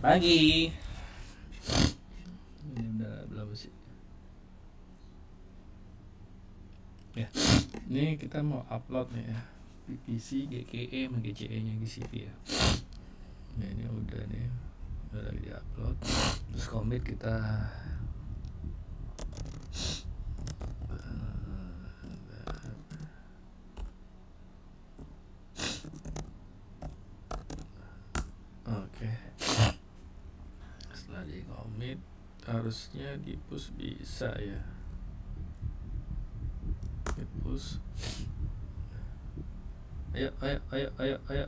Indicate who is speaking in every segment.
Speaker 1: Pagi. Ini udah berapa sih? Ya, ini kita mau upload nih ya. PPC, GKE, sama GCE nya GCP ya. Nah, ini udah nih, udah di upload. Terus commit kita Oke. Setelah di commit harusnya di push bisa ya. Di push. Ayo, ayo, ayo, ayo, ayo.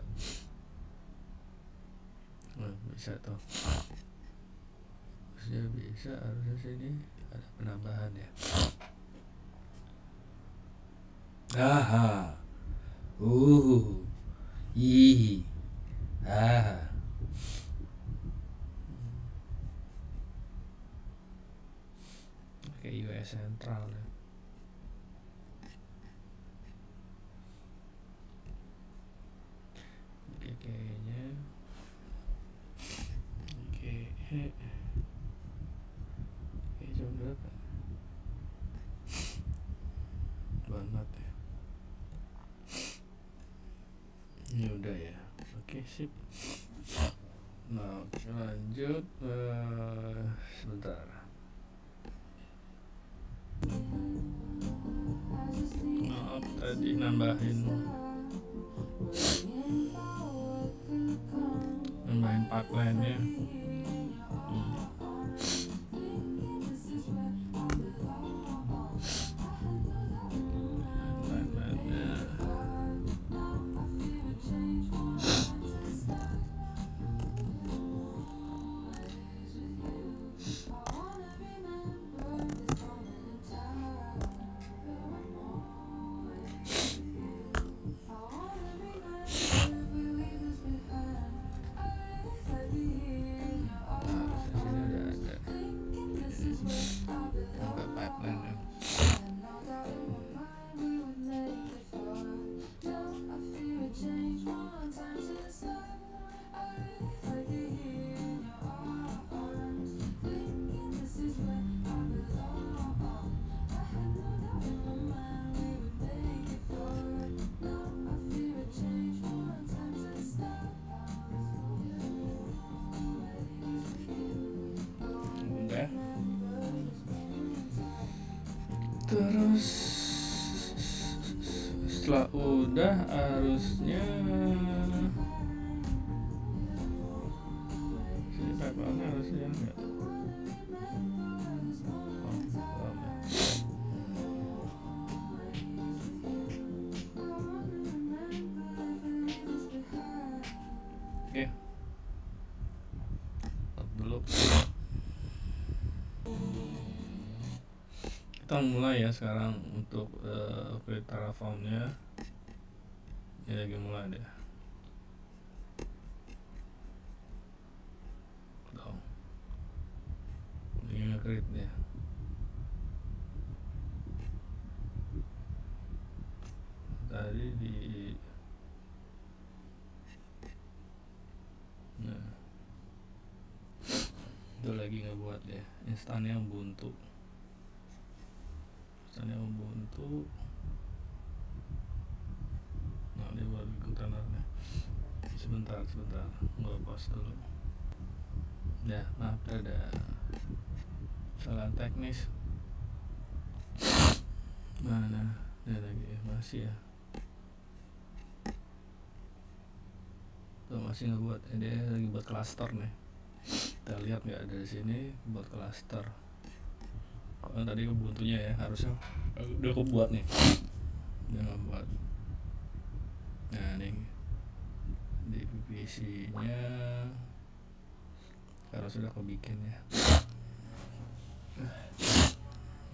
Speaker 1: Oh, bisa tuh. Harusnya bisa, harusnya sini ada penambahan ya. Aha. Uh. Ih. Ah. Kayak US Central ya. Eh. Berapa? Banget ya. Ya udah ya. Oke, sip. Nah, lanjut eh, sebentar. Tadi nambahin nambahin pipeline-nya. Hmm. Udah harusnya sini pipeline harusnya enggak. Oke. Stop dulu. Kita mulai ya sekarang untuk uh, create Terraform-nya. Ya lagi mulai deh. Tuh. Ini nge-create dia. Tadi di Nah. Itu lagi ngebuat ya. Instannya Ubuntu. Instannya Ubuntu. Nah, dia buat kontainernya. Sebentar, sebentar. Gua pause dulu. Ya, maaf ada salah teknis. Mana? Dia lagi masih ya. Tuh masih ngebuat eh, dia lagi buat cluster nih. Kita lihat nggak dari sini buat cluster. Oh, tadi Ubuntunya ya harusnya udah aku buat nih. Dia nggak buat. Nah nih di PVC-nya harus sudah aku bikin ya.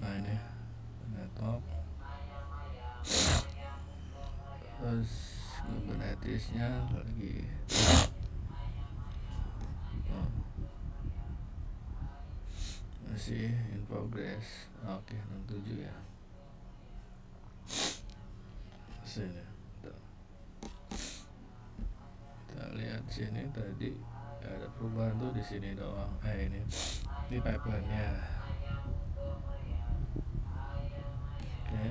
Speaker 1: Nah ini laptop. Terus Kubernetes-nya lagi oh. masih in progress oke 67 ya sini lihat sini tadi ada perubahan tuh di sini doang. Eh ini. Ini pipeline nya oke.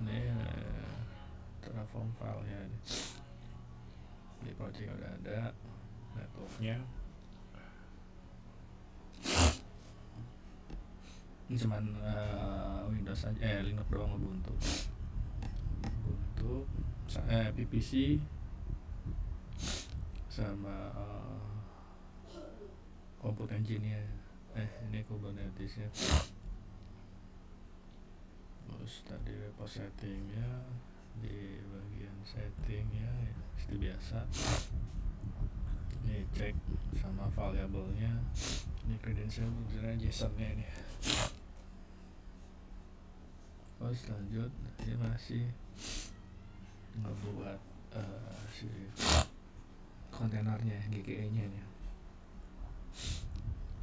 Speaker 1: Ini eh, terraform filenya ini. Di project udah ada networknya ini cuman uh, Windows aja eh Linux doang Ubuntu. Ubuntu eh PPC sama uh, Compute Engine nya eh ini Kubernetes nya terus tadi repo settingnya di bagian settingnya ya, seperti biasa. Ini cek sama variabelnya. Ini credential sebenarnya JSON nya ini. Terus lanjut ini masih ngebuat uh, si kontainernya GKE nya nih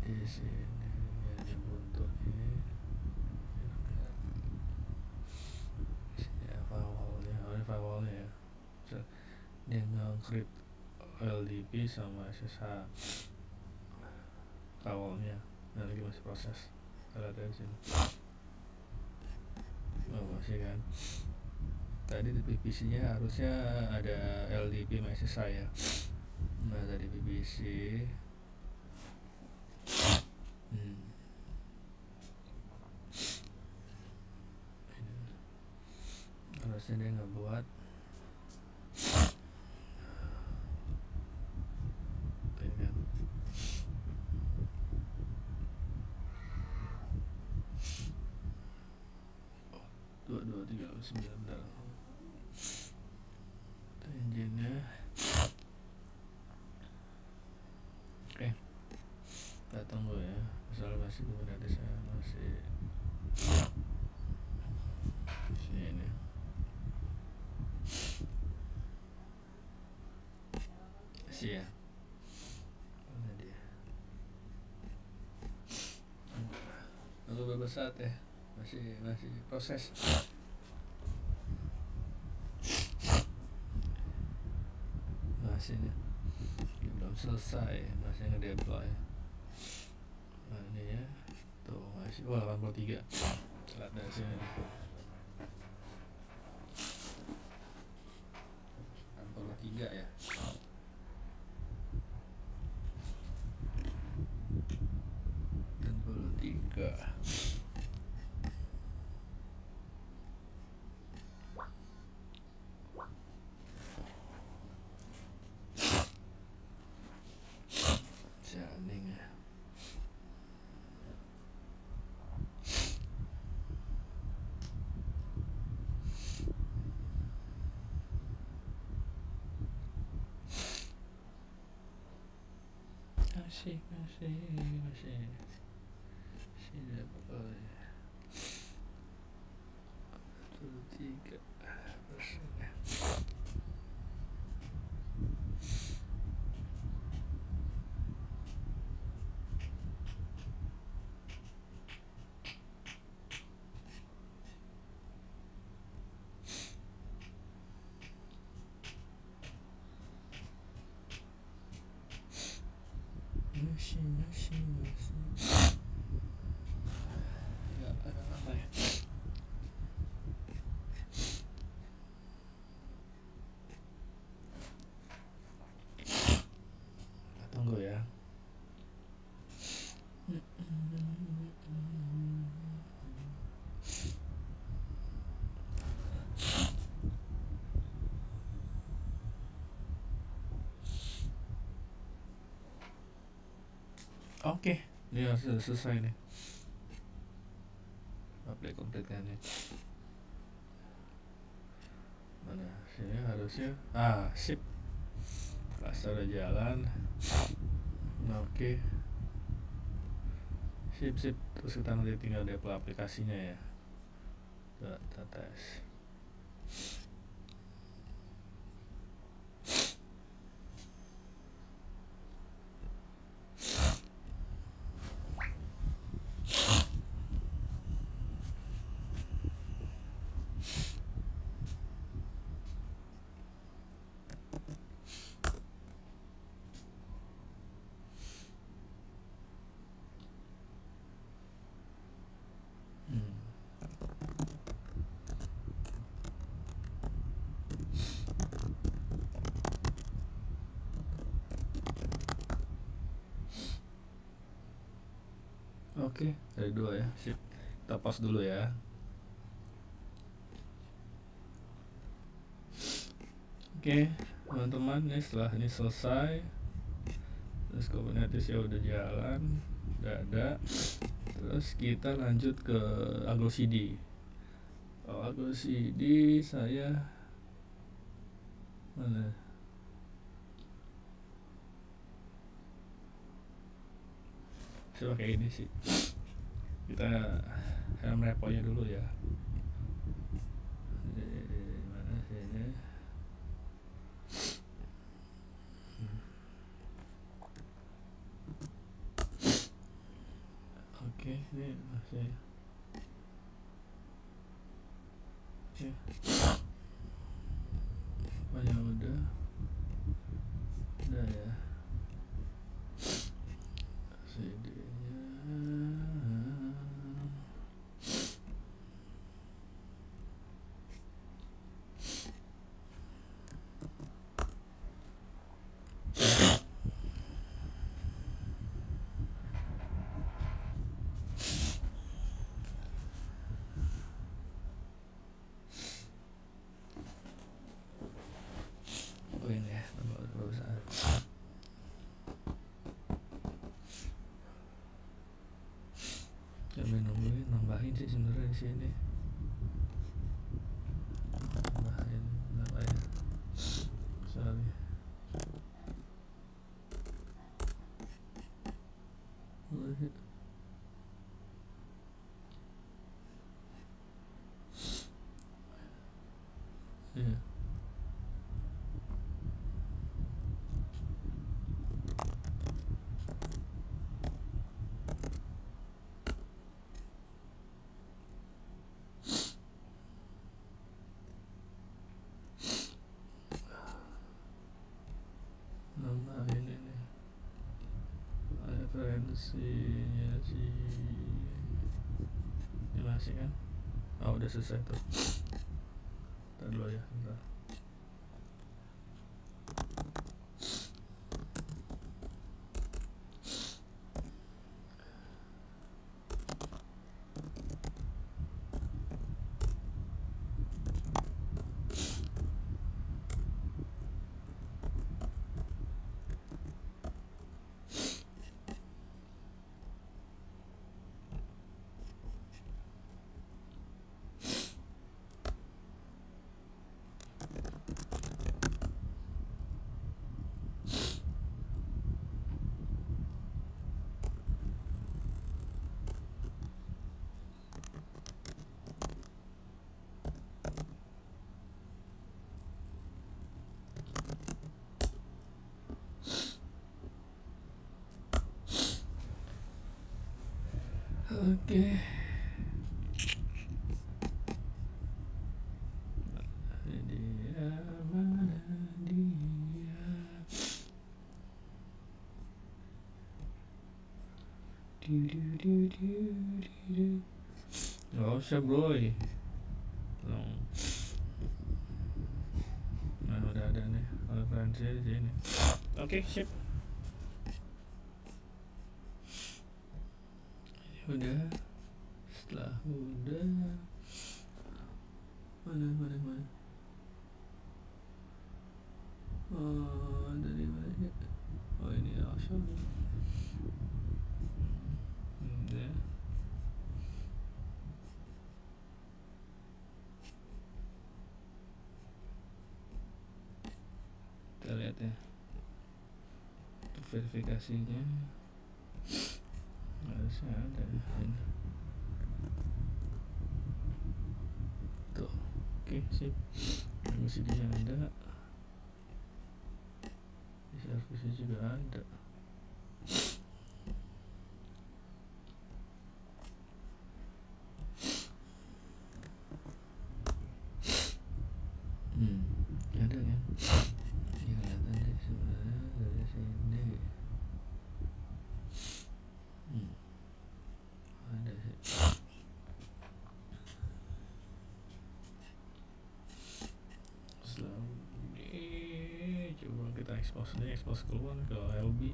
Speaker 1: di sini ya di Ubuntu ini ya firewallnya oh ini firewallnya ya dia LDP sama SSH kawalnya dan lagi masih proses ada di sini oh masih kan tadi di PPC nya harusnya ada LDP sama SSH nah tadi PPC hmm. harusnya dia nggak buat. Dua dua tiga sembilan bentar Kita engine nya oke kita tunggu ya soal masih Kubernetes saya masih sini masih ya dia? Lalu beberapa saat ya. Masih masih proses. Masih belum selesai masih ngedeploy nah ini ya. Tuh masih wah 83 telat dari sini 83 ya dan puluh tiga Janing ya Masih, masih, masih Masih deploy Puluh tiga persen ya Masih, masih, masih Ya, ada apa ya Kita tunggu ya Oke, ini sudah selesai nih. Update komplit kan nih. Mana sini harusnya ah sip. Cluster udah jalan. Nah, Oke. Sip sip. Terus kita nanti tinggal deploy aplikasinya ya. Kita tes. Oke, ada dua ya. Sip. Kita pause dulu ya. Oke, teman-teman, ini setelah ini selesai, terus Kubernetes ya udah jalan, udah ada. Terus kita lanjut ke Argo CD. Oh, Argo CD saya mana? Saya pakai ini sih. Kita helm reponya dulu ya. Oke, ini masih. Oke. Apanya udah? Udah ya. CD-nya. Oh ini ya, nama perusahaan. Sambil nungguin, nambahin sih sebenarnya di sini. Nambahin, nambahin. Sorry. What is it? Iya. nambahin ini referensinya si ini masih kan oh udah selesai tuh Ntar dulu ya. Oke. Mana dia? Mana dia? Du, du, du, du, du, du. Gak usah bro Long. Nah udah ada nih referensinya di sini. Oke sip. Udah. Setelah udah. Mana mana mana? Oh dari mana? Ya oh ini langsung udah. Kita lihat ya. Verifikasinya harusnya ada. Sip. Masih dia ada. Di servisnya juga ada expose ini ekspos keluar ke LB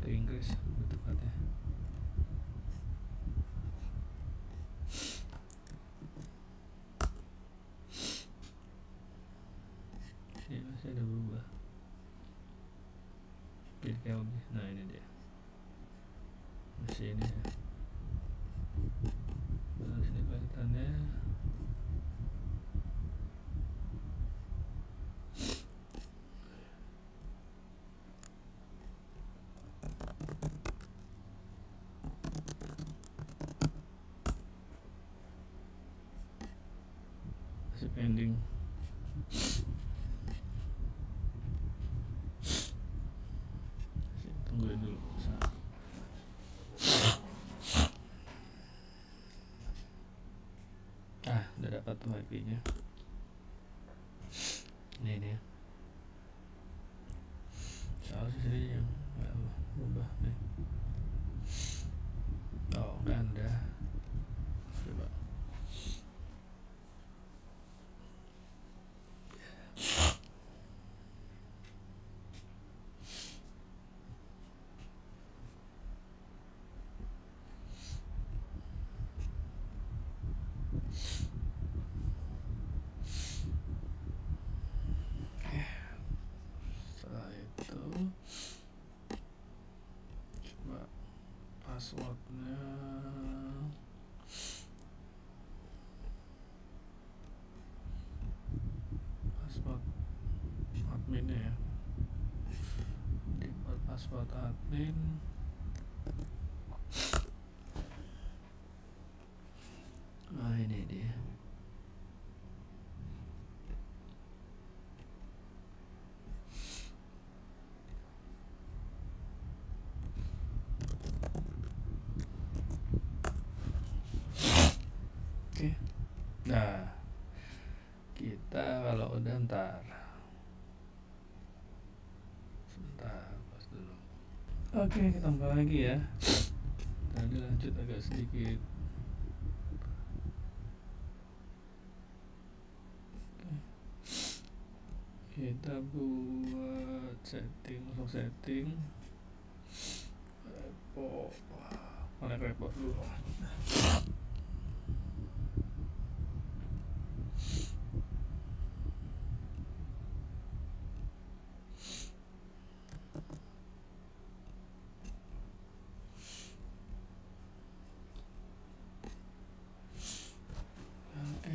Speaker 1: ke Inggris lebih tepatnya. Ya masih ada berubah. Pilih LB nah ini dia. Masih ini. ya pending Masih tungguin dulu. Ah udah dapat tuh IP nya ini dia. soal sih sini yang nggak berubah nih oh kan udah coba setelah itu coba passwordnya password adminnya ya default password admin ah ini dia Oke. Nah, kita kalau udah ntar. Sebentar, pas dulu. Oke, kita tambah lagi ya. Tadi lanjut agak sedikit. Kita buat setting, langsung setting. Repo. Mana repo dulu? Oke.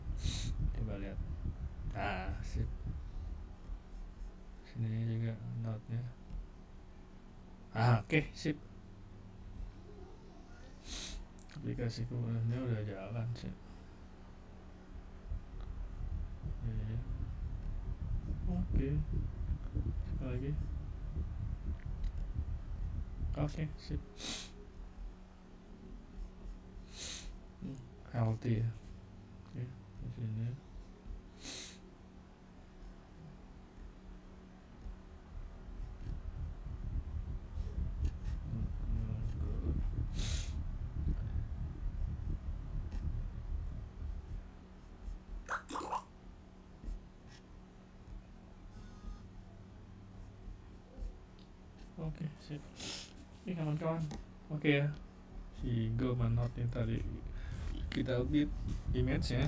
Speaker 1: coba lihat. Ah sip. Sini juga notnya ah oke sip. Aplikasi kemudiannya udah jalan sip. Iya. oke sekali lagi. Oke sip. Hmm, healthy ya. Oke di sini Oke, okay, sip. Ini kawan-kawan. Oke okay, ya. Si Go Manot yang tadi kita update image ya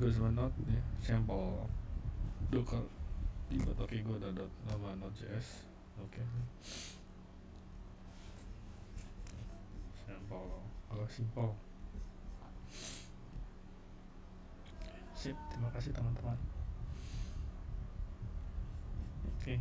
Speaker 1: nih go manot ya. Sampel docker dibuat oke go dot nama node.js oke. Sampel oh simple sip terima kasih teman-teman. Oke